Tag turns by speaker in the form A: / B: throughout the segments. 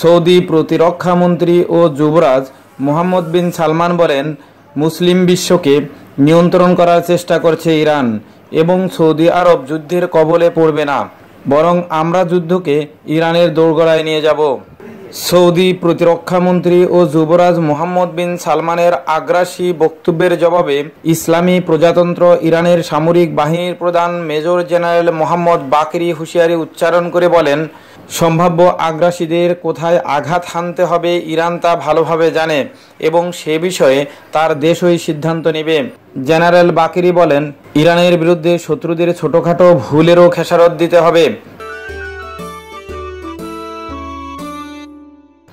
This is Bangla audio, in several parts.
A: সৌদি প্রতিরক্ষামন্ত্রী ও যুবরাজ মোহাম্মদ বিন সালমান বলেন, মুসলিম বিশ্বকে নিয়ন্ত্রণ করার চেষ্টা করছে ইরান এবং সৌদি আরব যুদ্ধের কবলে পড়বে না, বরং আমরা যুদ্ধকে ইরানের দোরগড়ায় নিয়ে যাব। সৌদি প্রতিরক্ষামন্ত্রী ও যুবরাজ মোহাম্মদ বিন সালমানের আগ্রাসী বক্তব্যের জবাবে ইসলামী প্রজাতন্ত্র ইরানের সামরিক বাহিনীর প্রধান মেজর জেনারেল মোহাম্মদ বাকরি হুঁশিয়ারি উচ্চারণ করে বলেন, সম্ভাব্য আগ্রাসীদের কোথায় আঘাত হানতে হবে ইরান তা ভালোভাবে জানে এবং সে বিষয়ে তার দেশই সিদ্ধান্ত নেবে। জেনারেল বাকিরি বলেন, ইরানের বিরুদ্ধে শত্রুদের ছোটখাটো ভুলেরও খেসারত দিতে হবে।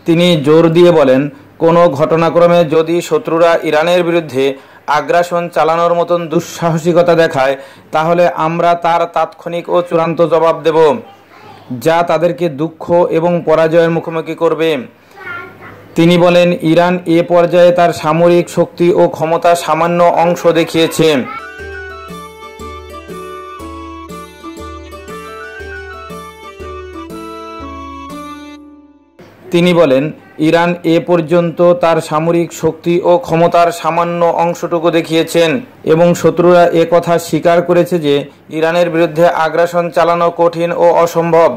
A: তিনি জোর দিয়ে বলেন, কোনো ঘটনাক্রমে যদি শত্রুরা ইরানের বিরুদ্ধে আগ্রাসন চালানোর মতন দুঃসাহসিকতা দেখায়, তাহলে আমরা তার তাৎক্ষণিক ও চূড়ান্ত জবাব দেব, যা তাদেরকে দুঃখ এবং পরাজয়ের মুখোমুখি করবে। তিনি বলেন, ইরান এ পর্যায়ে তার সামরিক শক্তি ও ক্ষমতা সামান্য অংশ দেখিয়েছে। তিনি বলেন, ইরান এ পর্যন্ত তার সামরিক শক্তি ও ক্ষমতার সামান্য অংশটুকু দেখিয়েছেন এবং শত্রুরা কথা স্বীকার করেছে যে ইরানের বিরুদ্ধে আগ্রাসন চালানো কঠিন ও অসম্ভব।